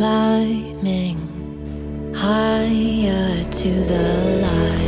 climbing higher to the light.